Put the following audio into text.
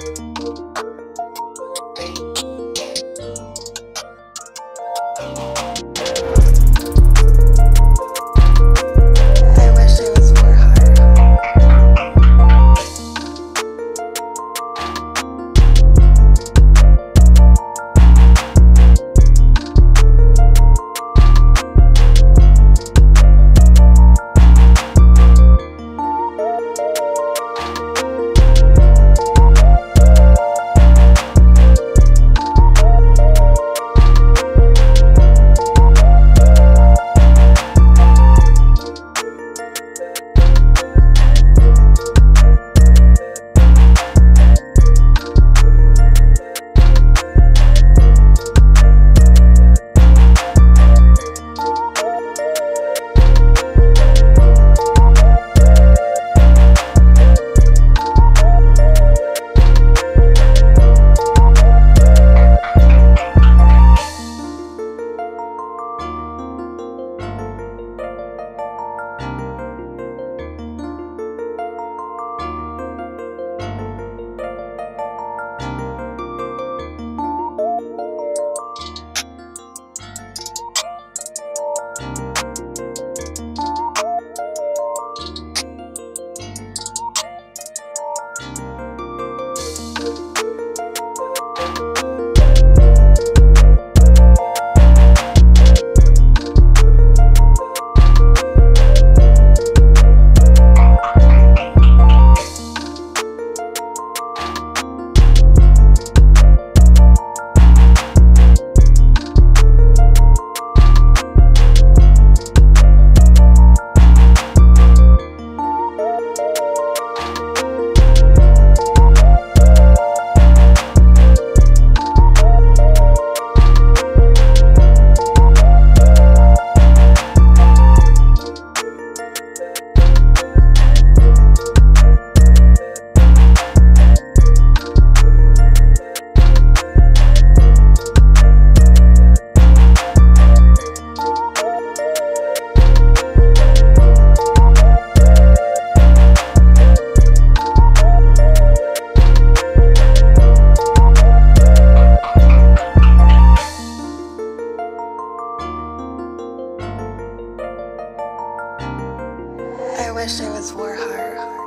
Thank wish I was more hard.